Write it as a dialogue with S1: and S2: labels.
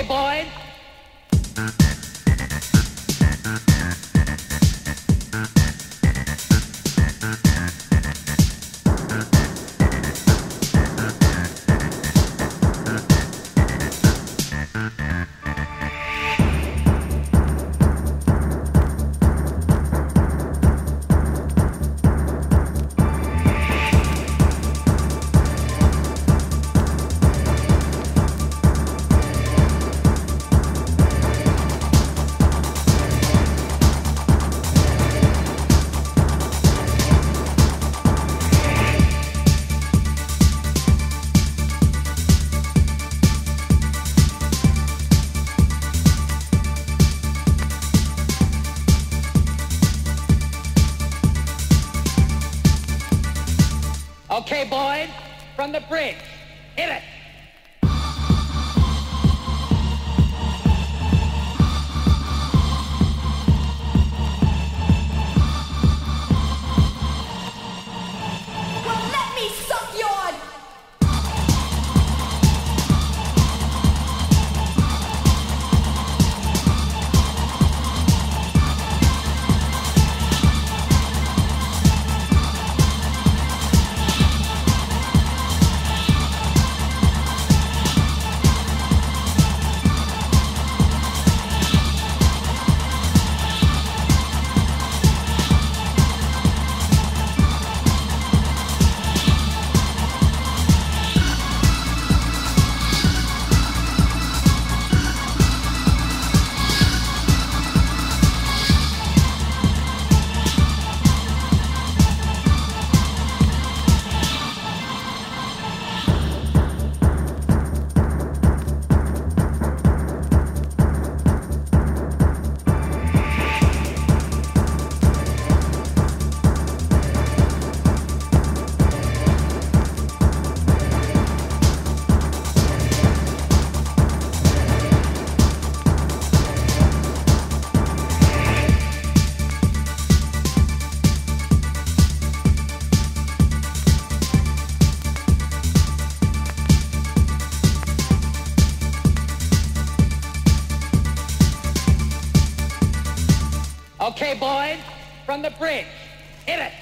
S1: Okay, Okay, boys, from the bridge. Hit it. Okay, boys, from the bridge. Hit it.